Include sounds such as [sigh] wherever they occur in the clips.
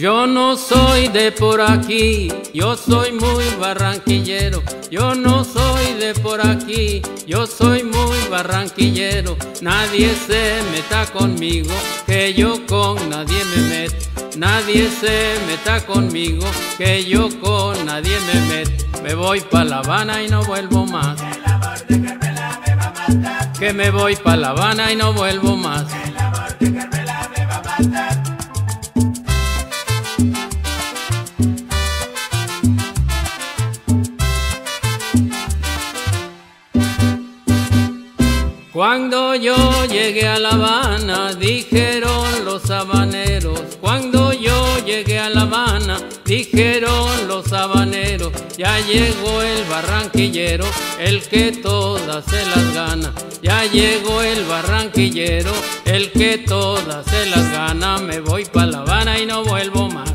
Yo no soy de por aquí, yo soy muy barranquillero. Yo no soy de por aquí, yo soy muy barranquillero. Nadie se meta conmigo, que yo con nadie me meto. Nadie se meta conmigo, que yo con nadie me meto. Me voy pa' La Habana y no vuelvo más. Que me voy pa' La Habana y no vuelvo más. Yeah. Cuando yo llegué a La Habana, dijeron los habaneros. Cuando yo llegué a La Habana, dijeron los habaneros. Ya llegó el barranquillero, el que todas se las gana. Ya llegó el barranquillero, el que todas se las gana. Me voy pa' La Habana y no vuelvo más.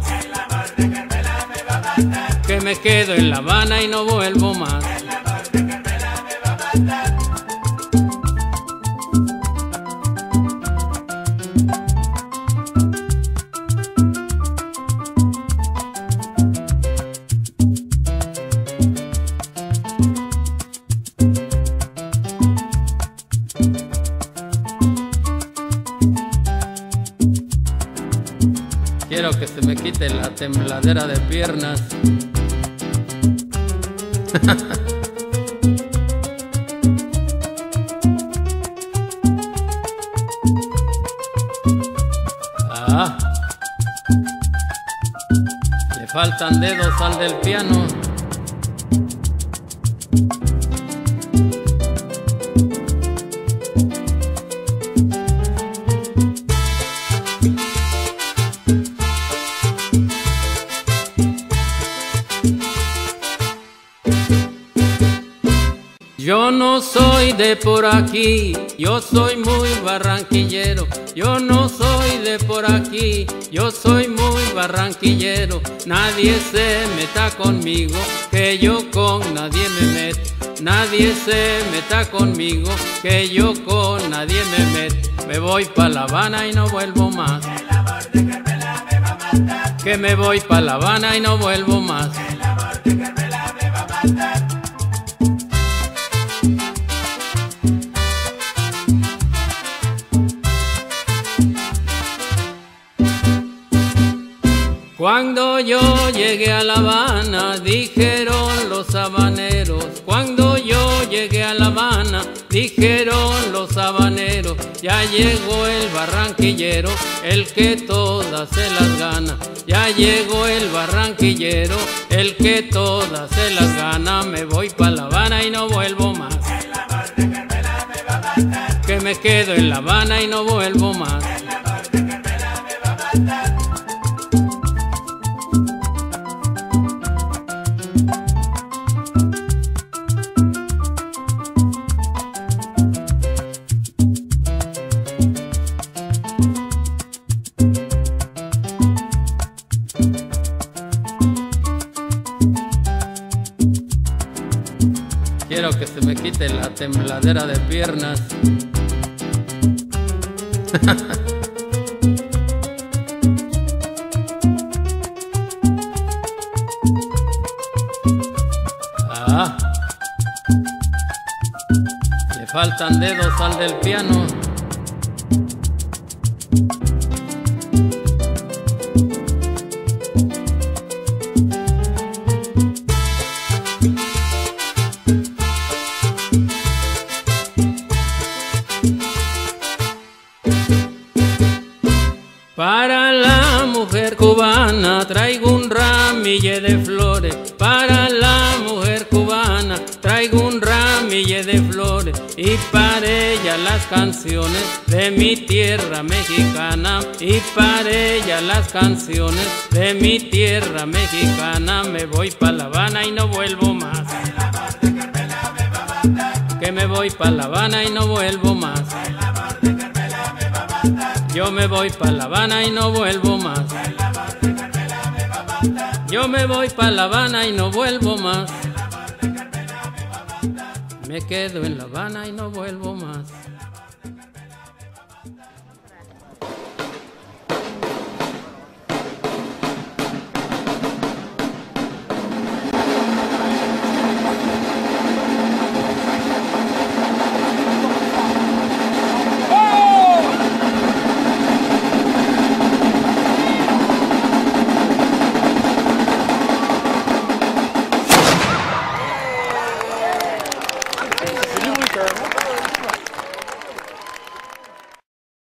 Que me quedo en La Habana y no vuelvo más. Se me quite la tembladera de piernas. [laughs] ah. Le faltan dedos al del piano. Yo no soy de por aquí, yo soy muy barranquillero. Yo no soy de por aquí, yo soy muy barranquillero. Nadie se meta conmigo, que yo con nadie me meto. Nadie se meta conmigo, que yo con nadie me meto. Me voy pa' La Habana y no vuelvo más. Que me voy pa' La Habana y no vuelvo más. Cuando yo llegué a La Habana, dijeron los habaneros. Cuando yo llegué a La Habana, dijeron los habaneros. Ya llegó el barranquillero, el que todas se las gana. Ya llegó el barranquillero, el que todas se las gana. Me voy pa' La Habana y no vuelvo más. Que me quedo en La Habana y no vuelvo más. Que se me quite la tembladera de piernas. [laughs] ah. Le faltan dedos al del piano. Para la mujer cubana traigo un ramille de flores. Para la mujer cubana traigo un ramille de flores. Y para ella las canciones de mi tierra mexicana. Y para ella las canciones de mi tierra mexicana. Me voy pa' La Habana y no vuelvo más. Que me voy pa' La Habana y no vuelvo más. Yo me voy pa' La Habana y no vuelvo más. Yo me voy pa' La Habana y no vuelvo más. Me quedo en La Habana y no vuelvo más.